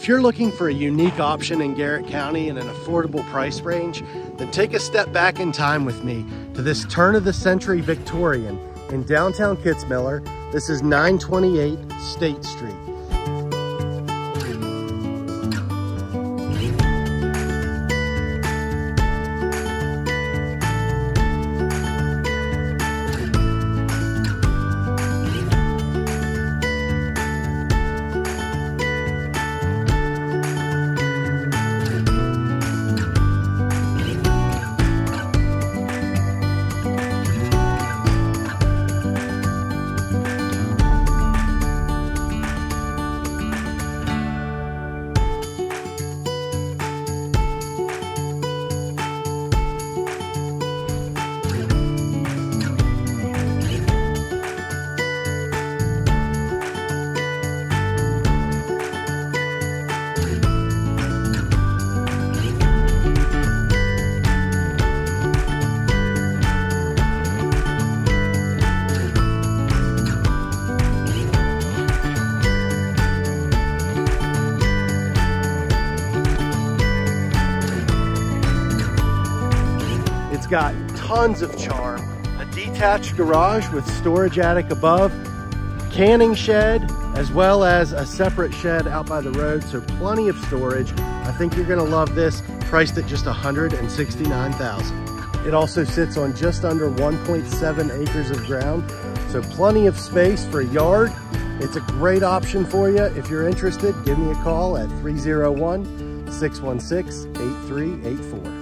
If you're looking for a unique option in Garrett County in an affordable price range, then take a step back in time with me to this turn of the century Victorian in downtown Kitzmiller. This is 928 State Street. It's got tons of charm. A detached garage with storage attic above, canning shed, as well as a separate shed out by the road, so plenty of storage. I think you're gonna love this, priced at just 169,000. It also sits on just under 1.7 acres of ground, so plenty of space for a yard. It's a great option for you. If you're interested, give me a call at 301 616 8384.